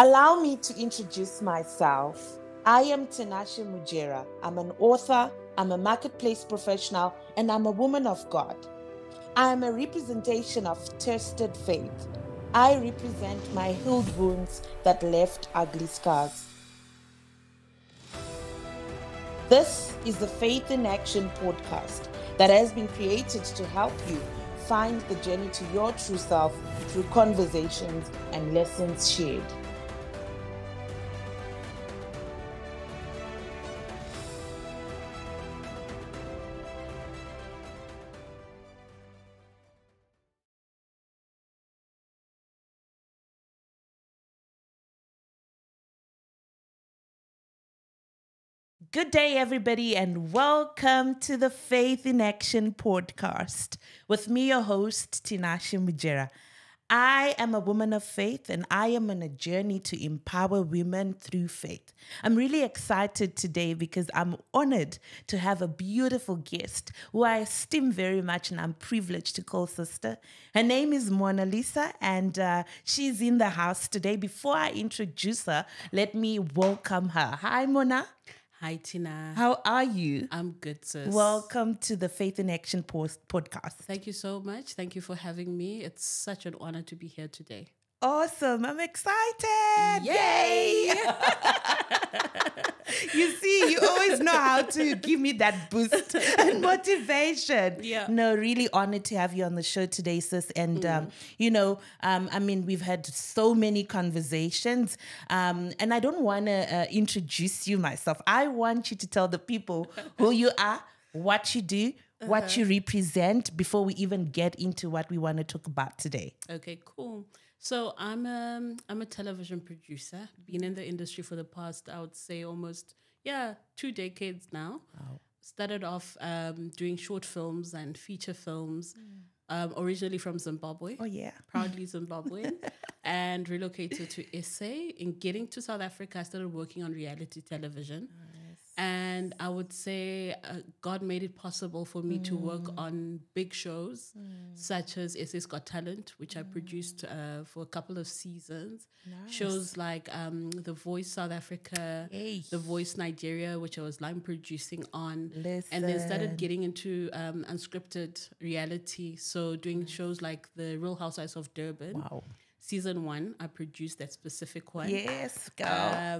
Allow me to introduce myself. I am Tinashe Mujera. I'm an author, I'm a marketplace professional, and I'm a woman of God. I am a representation of tested faith. I represent my healed wounds that left ugly scars. This is the Faith in Action podcast that has been created to help you find the journey to your true self through conversations and lessons shared. Good day, everybody, and welcome to the Faith in Action podcast with me, your host, Tinashe Mujera. I am a woman of faith and I am on a journey to empower women through faith. I'm really excited today because I'm honored to have a beautiful guest who I esteem very much and I'm privileged to call sister. Her name is Monalisa and uh, she's in the house today. Before I introduce her, let me welcome her. Hi, Mona. Hi, Tina. How are you? I'm good, sis. Welcome to the Faith in Action post podcast. Thank you so much. Thank you for having me. It's such an honor to be here today. Awesome. I'm excited. Yay! you see, you always know how to give me that boost and motivation. Yeah. No, really honored to have you on the show today, sis. And, um, you know, um, I mean, we've had so many conversations. Um, and I don't want to uh, introduce you myself. I want you to tell the people who you are, what you do, what you represent before we even get into what we want to talk about today. Okay, cool. So I'm a, I'm a television producer. Been in the industry for the past, I would say, almost yeah, two decades now. Wow. Started off um, doing short films and feature films. Um, originally from Zimbabwe. Oh, yeah. proudly Zimbabwean, and relocated to SA. In getting to South Africa, I started working on reality television. And I would say uh, God made it possible for me to work Mm. on big shows such as SA's Got Talent, which I produced uh, for a couple of seasons. Shows like um, The Voice South Africa, Hey. The Voice Nigeria, which I was line producing on. And then started getting into um, unscripted reality. So doing shows like The Real Housewives of Durban. Wow. Season one, I produced that specific one. Yes, go.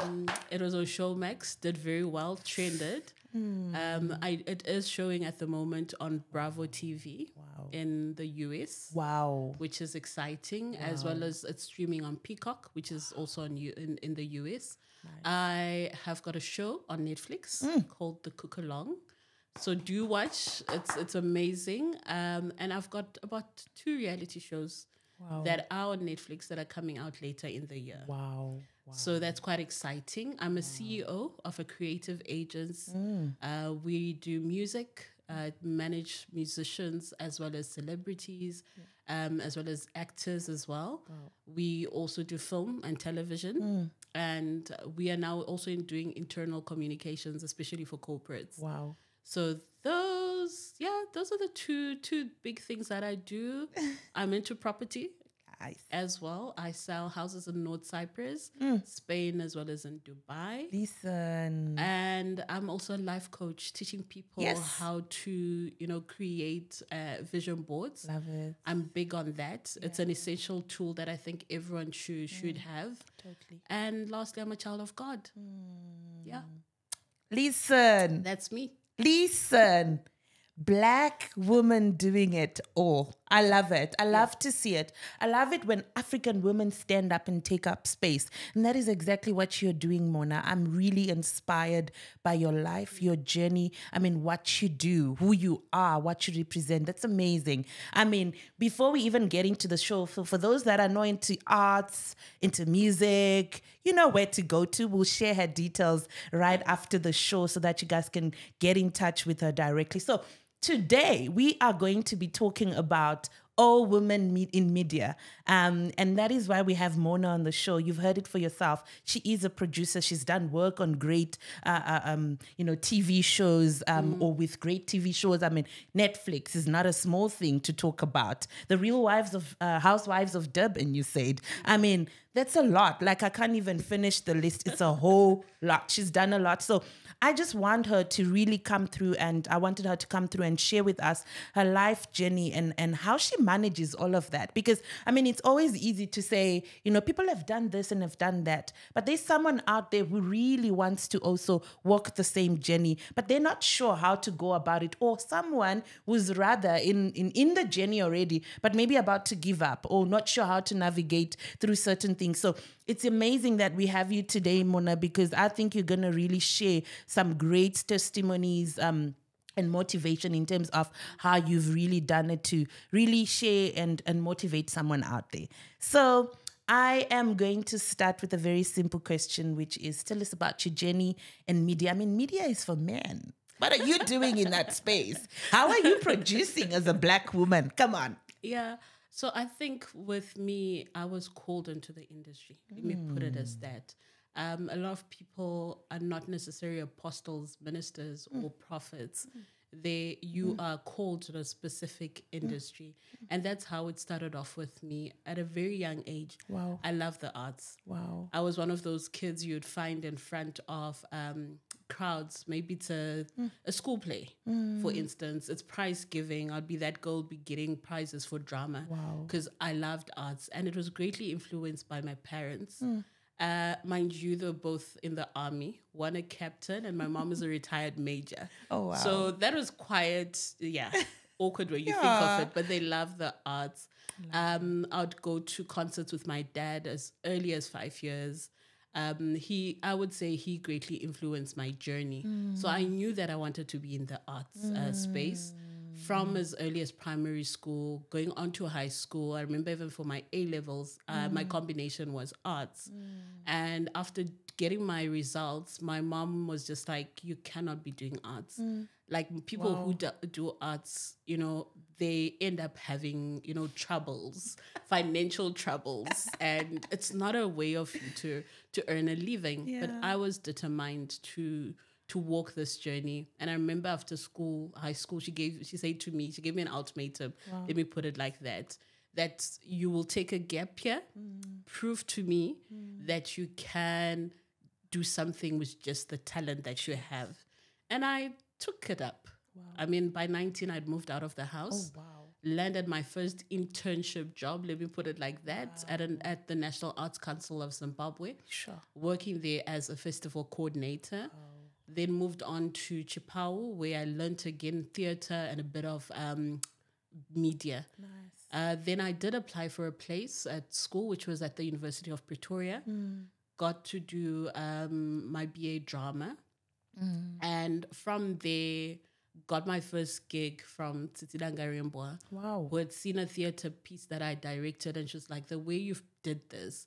Um, it was on Showmax, did very well, trended. Hmm. Um, I, it is showing at the moment on Bravo TV Wow. in the US, wow. which is exciting, as well as it's streaming on Peacock, which is also on U- in, in the US. I have got a show on Netflix Hmm. called The Cook Along. So do watch. It's it's amazing. Um, and I've got about two reality shows Wow. that are on Netflix that are coming out later in the year. Wow. wow. So that's quite exciting. I'm a CEO of a creative agents. Mm. Uh, we do music, uh, manage musicians as well as celebrities, um, as well as actors as well. We also do film and television. Mm. And we are now also in doing internal communications, especially for corporates. Wow. So those, yeah, those are the two two big things that I do. I'm into property Guys. as well. I sell houses in North Cyprus, mm. Spain, as well as in Dubai. Listen. And I'm also a life coach, teaching people Yes. how to, you know, create uh, vision boards. Love it. I'm big on that. It's an essential tool that I think everyone should mm. should have. Totally. And lastly, I'm a child of God. Mm. Yeah, Listen. that's me. Listen. Black woman doing it all. I love it. I love to see it. I love it when African women stand up and take up space. And that is exactly what you're doing, Mona. I'm really inspired by your life, your journey. I mean, what you do, who you are, what you represent. That's amazing. I mean, before we even get into the show, for, for those that are not into arts, into music, you know where to go to. We'll share her details right after the show so that you guys can get in touch with her directly. So, today we are going to be talking about all women meet in media. Um, and that is why we have Mona on the show. You've heard it for yourself. She is a producer. She's done work on great, uh, uh, um, you know, TV shows um, or with great TV shows. I mean, Netflix is not a small thing to talk about. The Real Wives of uh, Housewives of Durban, you said. I mean, that's a lot. Like I can't even finish the list. It's a whole lot. She's done a lot. So I just want her to really come through and I wanted her to come through and share with us her life journey and, and how she manages all of that. Because I mean, it's always easy to say, you know, people have done this and have done that. But there's someone out there who really wants to also walk the same journey, but they're not sure how to go about it. Or someone who's rather in, in, in the journey already, but maybe about to give up or not sure how to navigate through certain things. So it's amazing that we have you today, Mona, because I think you're going to really share some great testimonies. Um, and motivation in terms of how you've really done it to really share and, and motivate someone out there. So I am going to start with a very simple question, which is tell us about your journey and media. I mean, media is for men. What are you doing in that space? How are you producing as a black woman? Come on. Yeah. So I think with me, I was called into the industry. Let me put it as that. Um, a lot of people are not necessarily apostles, ministers, or prophets. They you are called to a specific industry, and that's how it started off with me at a very young age. Wow. I love the arts. Wow. I was one of those kids you'd find in front of um, crowds. Maybe it's a, a school play, for instance. It's prize giving. I'd be that girl, be getting prizes for drama. Wow. Because I loved arts and it was greatly influenced by my parents. Uh, mind you, they're both in the army. One a captain, and my mom is a retired major. Oh, wow. So that was quite, yeah, awkward when you think of it. But they love the arts. Um, I'd go to concerts with my dad as early as five years. Um, he, I would say, he greatly influenced my journey. So I knew that I wanted to be in the arts uh, space from as early as primary school, going on to high school. I remember even for my A levels, uh, my mm. combination was arts. Mm. And after getting my results, my mom was just like, "You cannot be doing arts." Mm. Like people who do, do arts, you know, they end up having you know troubles, financial troubles, and it's not a way of you to to earn a living. But I was determined to to walk this journey. And I remember after school, high school, she gave she said to me, she gave me an ultimatum. Let me put it like that. That you will take a gap year, mm. prove to me mm. that you can do something with just the talent that you have. And I took it up. I mean, by 19, I'd moved out of the house oh, Wow. landed my first internship job, let me put it like that, at an at the National Arts Council of Zimbabwe, Sure. working there as a festival coordinator. Oh. Then moved on to Chipawo, where I learned again theater and a bit of um, media. Nice. Uh, then I did apply for a place at school, which was at the University of Pretoria. Got to do um, my BA drama. And from there, got my first gig from Tsitsi Dangarembga, Wow. who had seen a theater piece that I directed. And she was like, The way you did this,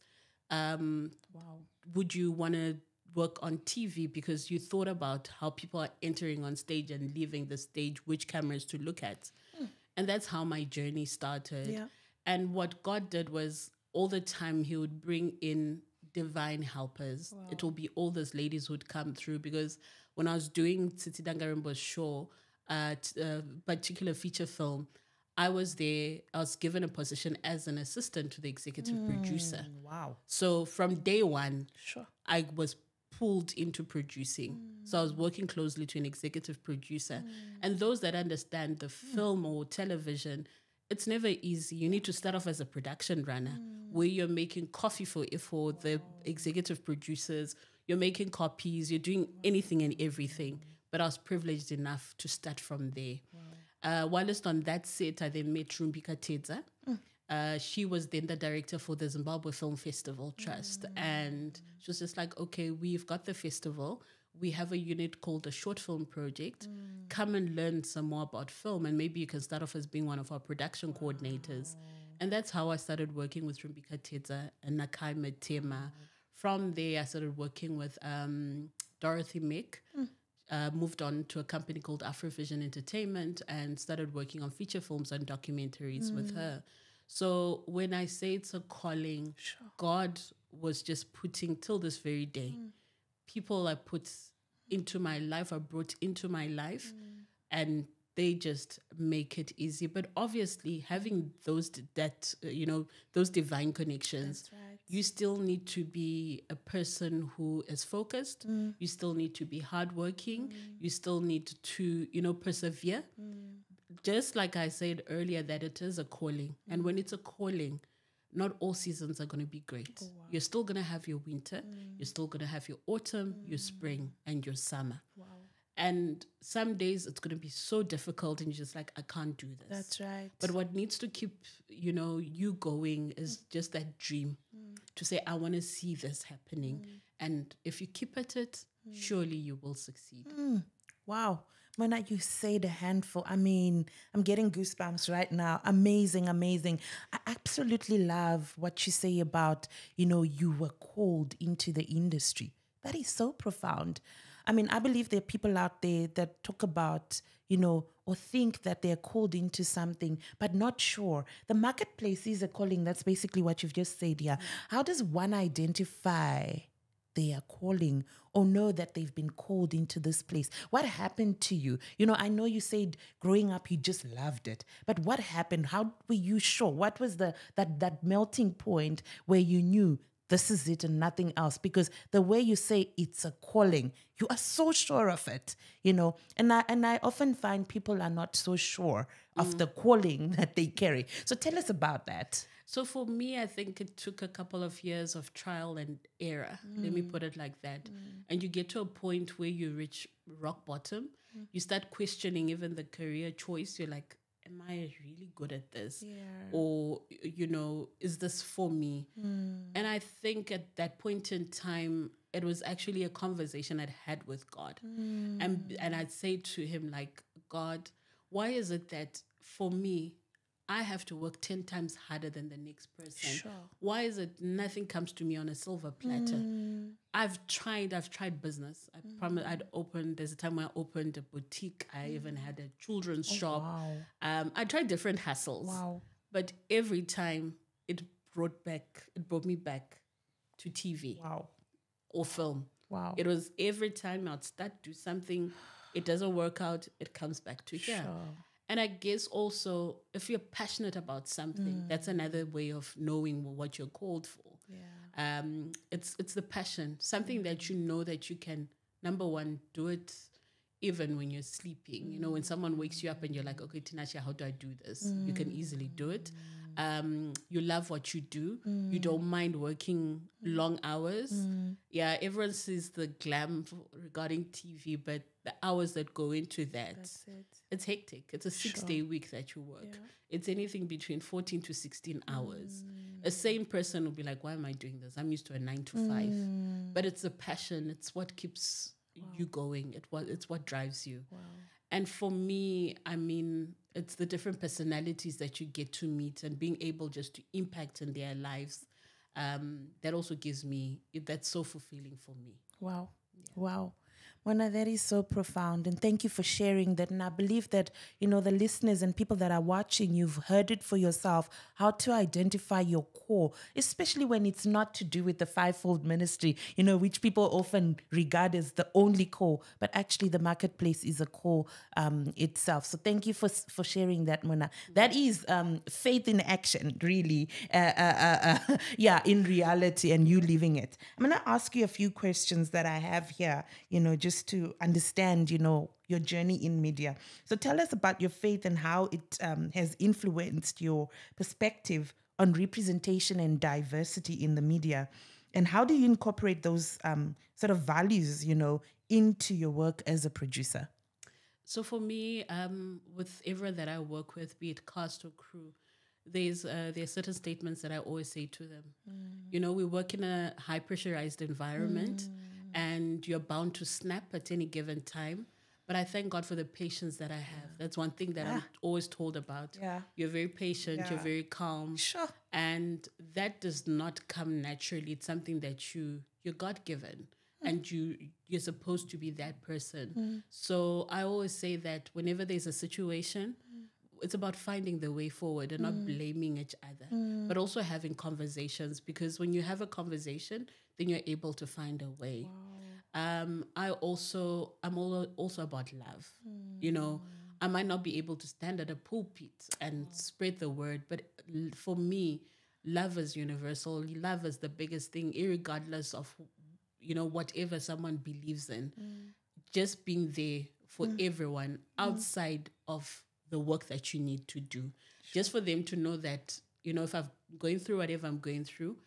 um, Wow. would you want to work on TV because you thought about how people are entering on stage and leaving the stage, which cameras to look at. And that's how my journey started. Yeah. And what God did was all the time He would bring in divine helpers. It will be all those ladies who'd come through because when I was doing Tsitsi Dangarembga's show, uh, a particular feature film, I was there. I was given a position as an assistant to the executive producer. Wow. So from day one, Sure. I was pulled into producing. So I was working closely to an executive producer. Mm. And those that understand the mm. film or television, it's never easy. You need to start off as a production runner mm. where you're making coffee for for the executive producers, you're making copies, you're doing anything and everything. But I was privileged enough to start from there. Uh, whilst on that set, I then met Rumbi Katedza. Uh, she was then the director for the Zimbabwe Film Festival Trust. And she was just like, okay, we've got the festival. We have a unit called the Short Film Project. Come and learn some more about film, and maybe you can start off as being one of our production coordinators. And that's how I started working with Rumbi Katedza and Nakai Matema. From there, I started working with um, Dorothy Mick uh, moved on to a company called Afrovision Entertainment and started working on feature films and documentaries with her. So when I say it's a calling, God was just putting till this very day, mm. people are put into my life, are brought into my life, mm. and they just make it easy. But obviously, having those that uh, you know those divine connections, You still need to be a person who is focused. Mm. You still need to be hardworking. You still need to, you know, persevere. Just like I said earlier, that it is a calling. And when it's a calling, not all seasons are going to be great. Oh, you're still going to have your winter, mm. you're still going to have your autumn, your mm. spring, and your summer. Wow. And some days it's going to be so difficult, and you're just like, I can't do this. That's right. But what needs to keep, you know, you going is mm. just that dream to say, I want to see this happening. And if you keep at it, surely you will succeed. Wow. Mona, you said a handful. I mean, I'm getting goosebumps right now. Amazing, amazing. I absolutely love what you say about, you know, you were called into the industry. That is so profound. I mean, I believe there are people out there that talk about, you know, or think that they're called into something, but not sure. The marketplace is a calling. That's basically what you've just said here. Mm. How does one identify their calling or know that they've been called into this place? What happened to you? You know, I know you said growing up you just loved it, but what happened? How were you sure? What was the that that melting point where you knew this is it and nothing else? Because the way you say it's a calling, you are so sure of it, you know. And I and I often find people are not so sure of mm. the calling that they carry. So tell us about that. So for me, I think it took a couple of years of trial and error. Let me mm. put it like that. Mm. And you get to a point where you reach rock bottom. Mm. You start questioning even the career choice. You're like, am I really good at this? Yeah. Or, you know, is this for me? And I think at that point in time, it was actually a conversation I'd had with God. And and I'd say to him, like, God, why is it that for me, I have to work 10 times harder than the next person. Sure. Why is it nothing comes to me on a silver platter? Mm. I've tried, I've tried business. I mm. promise I'd opened, there's a time when I opened a boutique. I mm. even had a children's oh, shop. Wow. Um, I tried different hustles. Wow. But every time it brought back, it brought me back to TV Wow. or film. Wow. It was every time I'd start do something, it doesn't work out, it comes back to here. And I guess also if you're passionate about something, mm. that's another way of knowing what you're called for. Um, it's it's the passion, something that mm. you know that you can number one do it even when you're sleeping. You know, when someone wakes you up and you're like, okay, Tinashe, how do I do this? You can mm. easily do it. Um, you love what you do. You don't mind working long hours. Yeah, everyone sees the glam regarding TV, but the hours that go into that, it's hectic. It's a six day week that you work. It's anything between 14 to 16 hours. A sane person will be like, why am I doing this? I'm used to a nine to five. But it's a passion, it's what keeps you going. It it's what drives you. And for me, I mean, it's the different personalities that you get to meet and being able just to impact in their lives. Um, that also gives me that's so fulfilling for me. Wow. Wow. Mona, that is so profound. And thank you for sharing that. And I believe that, you know, the listeners and people that are watching, you've heard it for yourself how to identify your core, especially when it's not to do with the fivefold ministry, you know, which people often regard as the only core, but actually the marketplace is a core um, itself. So thank you for, for sharing that, Mona. That is um, faith in action, really. Uh, uh, uh, uh, yeah, in reality, and you living it. I'm going to ask you a few questions that I have here, you know, just to understand, you know, your journey in media. So tell us about your faith and how it um, has influenced your perspective on representation and diversity in the media. And how do you incorporate those um, sort of values, you know, into your work as a producer? So for me, um, with everyone that I work with, be it cast or crew, there's uh, there are certain statements that I always say to them. You know, we work in a high pressurized environment, Mm. and you're bound to snap at any given time. But I thank God for the patience that I have. That's one thing that I'm always told about. Yeah. You're very patient. yeah. You're very calm. Sure. And that does not come naturally. It's something that you you're God given. Hmm. And you you're supposed to be that person. Hmm. So I always say that whenever there's a situation, hmm. it's about finding the way forward and not blaming each other, but also having conversations because when you have a conversation, then you're able to find a way. Um, I also I'm al- also about love. You know, I might not be able to stand at a pulpit and spread the word, but for me, love is universal. Love is the biggest thing, regardless of you know whatever someone believes in. Mm. Just being there for mm. everyone mm. outside of the work that you need to do. Just for them to know that you know if I'm going through whatever I'm going through,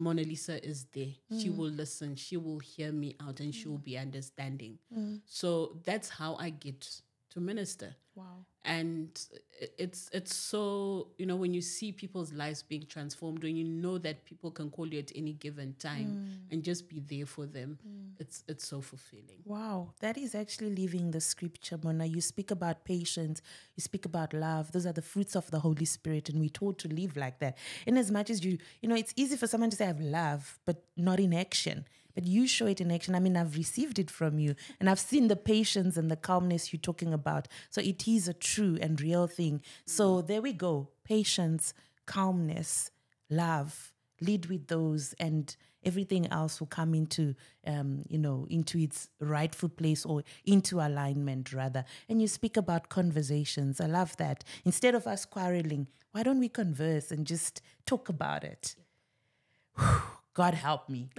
Monalisa is there. She mm. will listen. She will hear me out, and she will mm. be understanding. Mm. So that's how I get to minister Wow. and it's it's so you know when you see people's lives being transformed when you know that people can call you at any given time mm. and just be there for them mm. it's it's so fulfilling Wow, that is actually living the scripture, Mona. You speak about patience, you speak about love. Those are the fruits of the Holy Spirit, and we're taught to live like that. In as much as you, you know, it's easy for someone to say, I have love, but not in action. But you show it in action. I mean, I've received it from you, and I've seen the patience and the calmness you're talking about. So it is a true and real thing. So there we go patience, calmness, love. Lead with those, and everything else will come into um, you know into its rightful place or into alignment rather and you speak about conversations i love that instead of us quarreling why don't we converse and just talk about it god help me.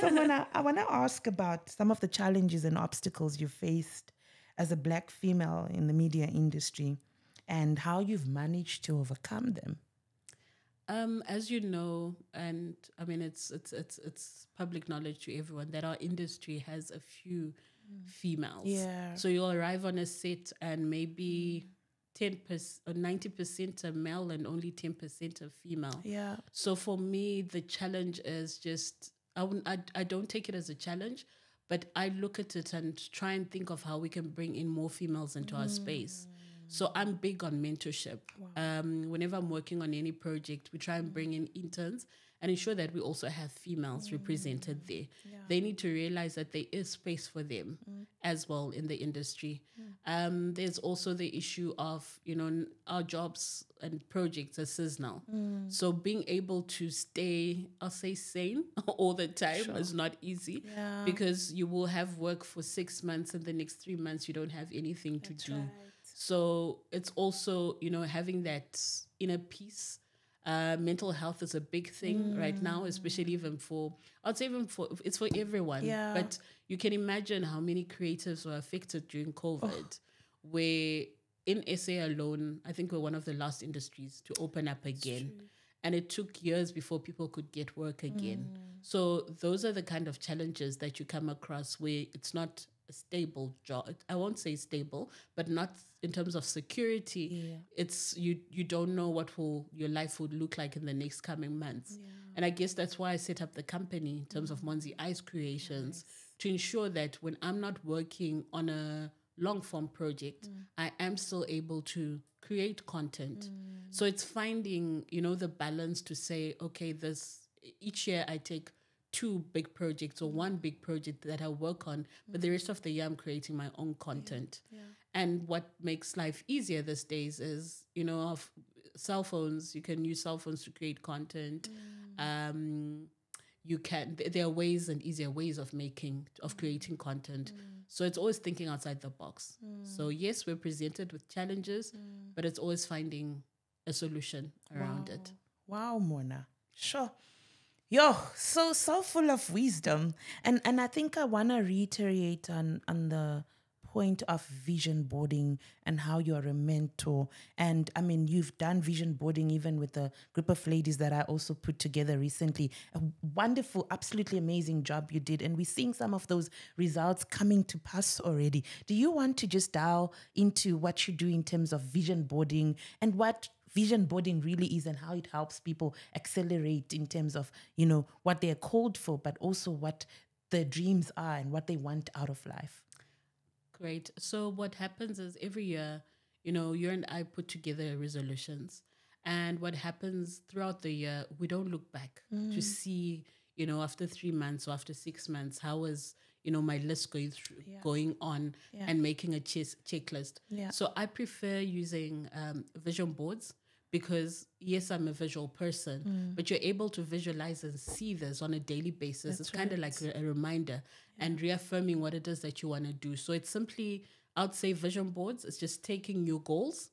So Mona, i want to ask about some of the challenges and obstacles you faced as a black female in the media industry and how you've managed to overcome them. Um as you know and i mean it's it's it's it's public knowledge to everyone that our industry has a few females. Yeah. so you'll arrive on a set and maybe 10% or 90% are male and only 10% are female. Yeah. So for me, the challenge is just I, wouldn't- I I don't take it as a challenge, but I look at it and try and think of how we can bring in more females into our space. So I'm big on mentorship. Um, whenever I'm working on any project, we try and bring in interns and ensure that we also have females mm. represented there. They need to realize that there is space for them mm. as well in the industry. Mm. Um, there's also the issue of you know our jobs and projects are seasonal, so being able to stay, I'll say, sane all the time is not easy Yeah. because you will have work for six months and the next three months you don't have anything to do. So it's also, you know, having that inner peace. Uh, mental health is a big thing right now, especially even for, I'd say even for, it's for everyone. Yeah. But you can imagine how many creatives were affected during COVID, where in SA alone, I think we're one of the last industries to open up again. And it took years before people could get work again. So those are the kind of challenges that you come across where it's not stable job. I won't say stable, but not in terms of security. It's you you don't know what will your life would look like in the next coming months. And I guess that's why I set up the company in terms of mm. Monzyice Creations to ensure that when I'm not working on a long form project, mm. I am still able to create content. Mm. So it's finding, you know, the balance to say, okay, this each year I take two big projects or one big project that I work on, but the rest of the year I'm creating my own content. And what makes life easier these days is, you know, of cell phones, you can use cell phones to create content. Mm. Um, you can there are ways and easier ways of making of mm. creating content. Mm. So it's always thinking outside the box. So yes we're presented with challenges but it's always finding a solution around it. Wow, Mona. Sure. Yo, so so full of wisdom. And and I think I wanna reiterate on on the point of vision boarding and how you are a mentor. And I mean you've done vision boarding even with a group of ladies that I also put together recently. A wonderful, absolutely amazing job you did. And we're seeing some of those results coming to pass already. Do you want to just dial into what you do in terms of vision boarding and what vision boarding really is and how it helps people accelerate in terms of you know what they're called for but also what their dreams are and what they want out of life Great. So what happens is every year, you know, you and I put together resolutions. And what happens throughout the year, we don't look back to mm. see, you know, after three months or after six months, how was, you know, my list going through, going on and making a chess checklist. Yeah. So I prefer using um, vision boards because yes, I'm a visual person, but you're able to visualize and see this on a daily basis. it's kind of like a, a reminder and reaffirming what it is that you want to do. So it's simply, I'd say vision boards. It's just taking your goals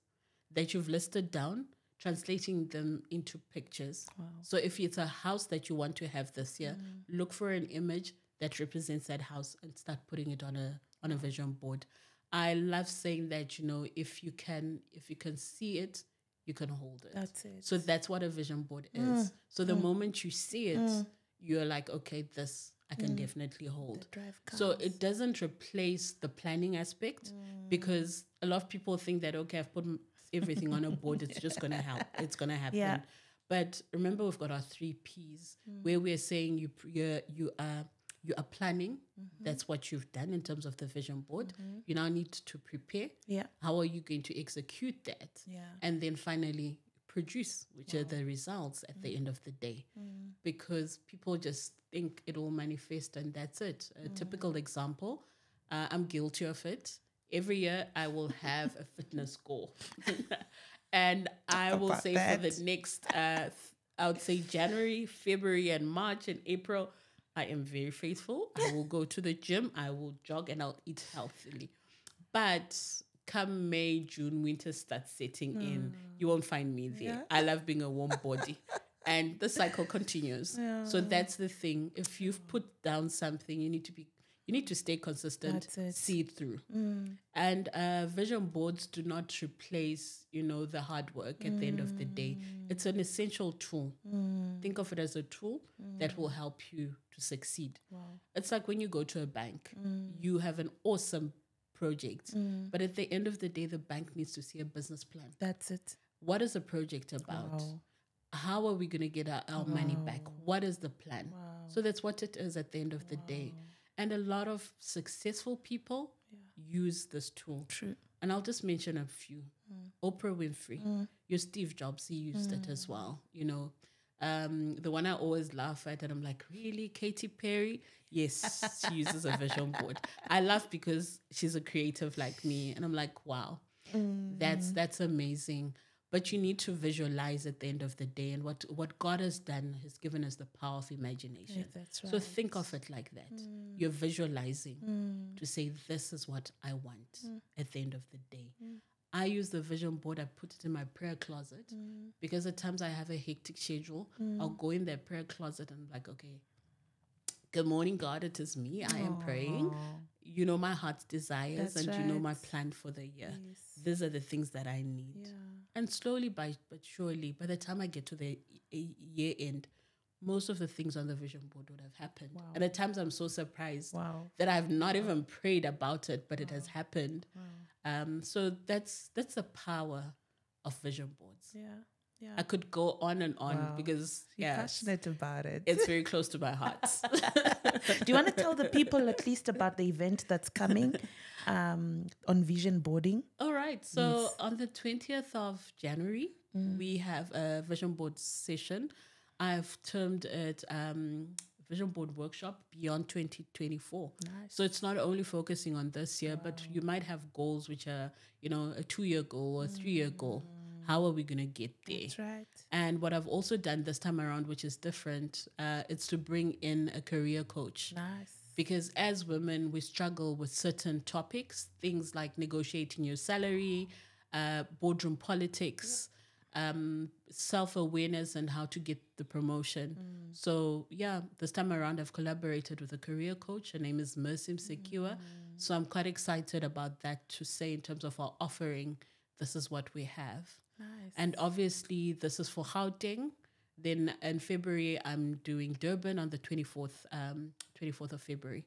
that you've listed down, translating them into pictures. So if it's a house that you want to have this year, look for an image that represents that house and start putting it on a on a vision board. I love saying that, you know, if you can if you can see it, you can hold it. That's it. So that's what a vision board is. Mm. So the mm. moment you see it, mm. you're like, okay, this I can definitely hold. drive So it doesn't replace the planning aspect because a lot of people think that okay, I've put everything on a board, it's just gonna help. It's gonna happen. Yeah. But remember, we've got our three P's where we're saying you you're, you are you are planning. That's what you've done in terms of the vision board. You now need to prepare. Yeah. How are you going to execute that? Yeah. And then finally produce, which are the results at the end of the day. Because people just think it will manifest and that's it. A typical example, uh, I'm guilty of it. Every year I will have a fitness goal. and I will say for the next, uh, I would say January, February, and March and April, I am very faithful. I will go to the gym, I will jog, and I'll eat healthily. But come May, June, winter starts setting in. Hmm. You won't find me there. I love being a warm body. And the cycle continues. So that's the thing. If you've put down something, you need to be you need to stay consistent, see it through. Mm. And uh, vision boards do not replace, you know, the hard work at the end of the day. Mm. It's an essential tool. Mm. Think of it as a tool that will help you to succeed. It's like when you go to a bank, you have an awesome project, but at the end of the day, the bank needs to see a business plan. That's it. What is the project about? How are we going to get our, our money back? What is the plan? So that's what it is at the end of the day. And a lot of successful people use this tool. True. And I'll just mention a few. Mm. Oprah Winfrey, mm. your Steve Jobs, he used it as mm. well. You know, um, the one I always laugh at, and I'm like, really, Katy Perry? Yes, she uses a vision board. I laugh because she's a creative like me, and I'm like, wow, that's that's amazing. But you need to visualize at the end of the day, and what what God has done has given us the power of imagination. that's So think of it like that. Mm. You're visualizing mm. to say, this is what I want mm. at the end of the day. I use the vision board, I put it in my prayer closet because at times I have a hectic schedule. I'll go in their prayer closet and I'm like, okay, good morning, God, it is me. I am praying. You know my heart's desires That's and you know my plan for the year. These are the things that I need. And slowly by but surely, by the time I get to the year end, most of the things on the vision board would have happened. And at times I'm so surprised Wow. that I've not even prayed about it, but it has happened. Um, so that's that's the power of vision boards. Yeah. Yeah. I could go on and on because You're yeah, passionate about it. it's very close to my heart. Do you want to tell the people at least about the event that's coming um, on vision boarding? All right. So on the 20th of January, we have a vision board session. I've termed it um, Vision Board Workshop Beyond 2024. So it's not only focusing on this year, but you might have goals which are, you know, a two year goal or a three year goal. How are we going to get there? That's right. And what I've also done this time around, which is different, uh, it's to bring in a career coach. Nice. because as women we struggle with certain topics things like negotiating your salary uh, boardroom politics um, self-awareness and how to get the promotion. So yeah this time around i've collaborated with a career coach. Her name is mercy secure so i'm quite excited about that to say in terms of our offering this is what we have Nice. and obviously, this is for Gauteng. Then in February, I'm doing Durban on the 24th, um, 24th of February.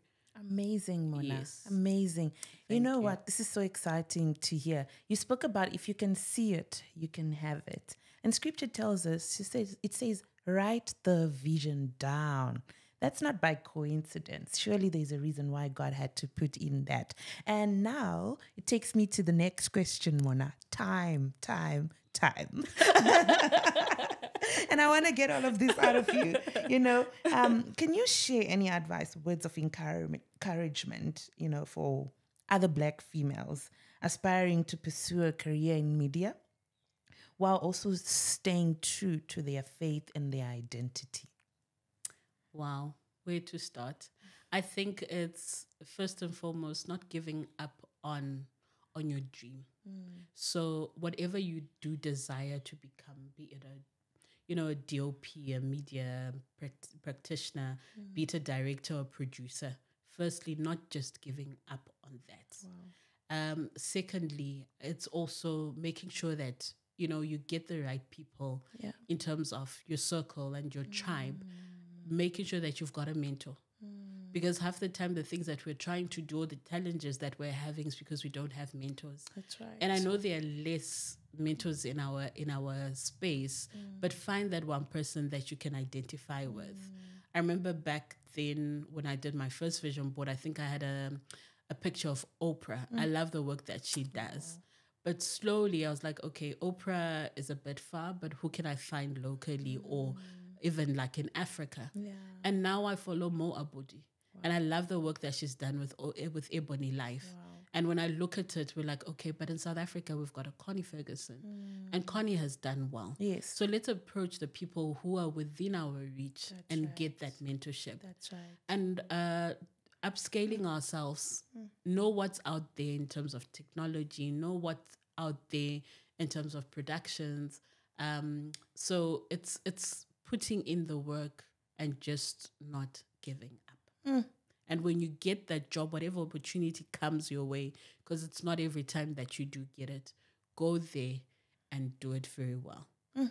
Amazing, Mona. Yes. Amazing. you know what? This is so exciting to hear. You spoke about if you can see it, you can have it. And scripture tells us, she says, it says, write the vision down. That's not by coincidence. Surely there's a reason why God had to put in that. And now it takes me to the next question, Mona. Time, time, time. and I want to get all of this out of you. You know, um, can you share any advice, words of encouragement, you know, for other Black females aspiring to pursue a career in media, while also staying true to their faith and their identity? Wow, where to start? I think it's first and foremost not giving up on on your dream. Mm. So whatever you do desire to become, be it a you know, a DOP, a media prac- practitioner, mm. be it a director or producer. Firstly, not just giving up on that. Um, secondly, it's also making sure that you know you get the right people Yeah. in terms of your circle and your tribe, mm. Making sure that you've got a mentor. Mm. Because half the time, the things that we're trying to do, the challenges that we're having, is because we don't have mentors. That's right. And I know there are less mentors in our in our space, mm. but find that one person that you can identify with. Mm. I remember back then when I did my first vision board, I think I had a a picture of Oprah. I love the work that she does. But slowly I was like, okay, Oprah is a bit far, but who can I find locally or even like in Africa? yeah. And now I follow Mo Abudu. And I love the work that she's done with with Ebony Life. And when I look at it, we're like, okay, but in South Africa, we've got a Connie Ferguson. And Connie has done well. Yes. So let's approach the people who are within our reach and right. get that mentorship. That's right. And uh, upscaling ourselves, know what's out there in terms of technology, know what's out there in terms of productions. Um, so it's it's putting in the work and just not giving up. And when you get that job, whatever opportunity comes your way, because it's not every time that you do get it, go there and do it very well.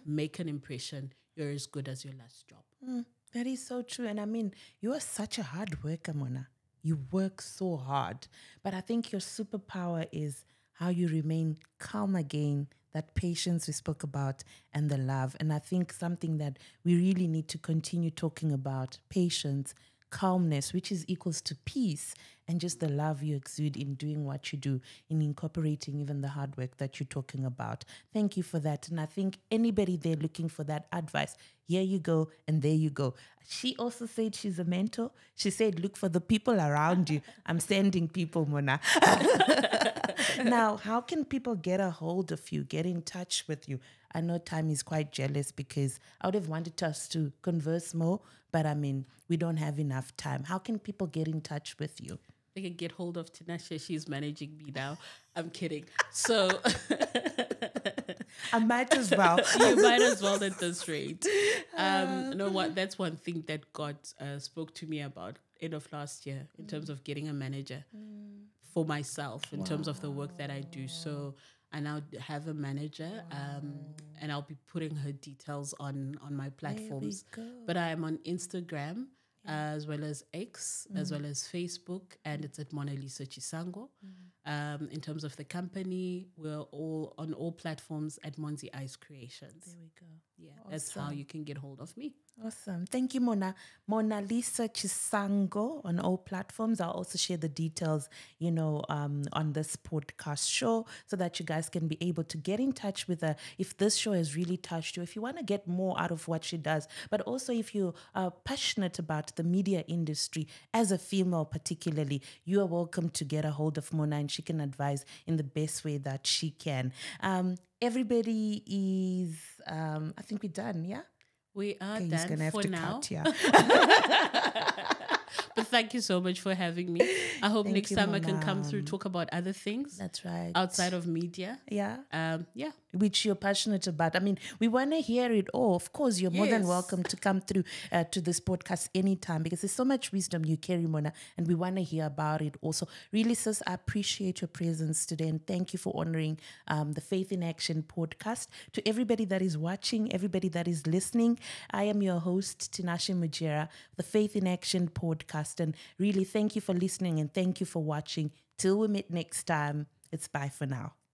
Make an impression. You're as good as your last job. Mm, that is so true. And I mean, you are such a hard worker, Mona. You work so hard. But I think your superpower is how you remain calm again, that patience we spoke about, and the love. And I think something that we really need to continue talking about patience, calmness, which is equals to peace, and just the love you exude in doing what you do, in incorporating even the hard work that you're talking about. Thank you for that. And I think anybody there looking for that advice, here you go, and there you go. She also said she's a mentor. She said, look for the people around you. I'm sending people, Mona. now, how can people get a hold of you, get in touch with you? I know time is quite jealous because I would have wanted us to converse more, but I mean, we don't have enough time. How can people get in touch with you? They can get hold of Tinashe. She's managing me now. I'm kidding. So I might as well. you might as well at this rate. Um, you know what? That's one thing that God uh, spoke to me about end of last year in terms of getting a manager for myself in terms of the work that I do. So I now have a manager, um, and I'll be putting her details on on my platforms. But I am on Instagram. As well as X, as well as Facebook, and it's at Monalisa Chisango. Um, in terms of the company, we're all on all platforms at Monzyice Creations. There we go. Yeah, that's how you can get hold of me. Awesome. Thank you, Mona. Monalisa Chisango on all platforms. I'll also share the details, you know, um, on this podcast show so that you guys can be able to get in touch with her if this show has really touched you, if you want to get more out of what she does, but also if you are passionate about the media industry as a female, particularly, you are welcome to get a hold of Mona and she can advise in the best way that she can. Um, everybody is, um, I think we're done, yeah? We are Okay, he's done gonna have for to now. cut, yeah. But thank you so much for having me. I hope Thank next you, time I can come through talk about other things That's right. outside of media. yeah. Um, yeah. Which you're passionate about. I mean, we want to hear it all. Of course, you're more than welcome to come through uh, to this podcast anytime because there's so much wisdom you carry, Mona, and we want to hear about it also. Really, sis, I appreciate your presence today and thank you for honoring um, the Faith in Action podcast. To everybody that is watching, everybody that is listening, I am your host, Tinashe Mujera, the Faith in Action podcast. And really, thank you for listening and thank you for watching. Till we meet next time, it's bye for now.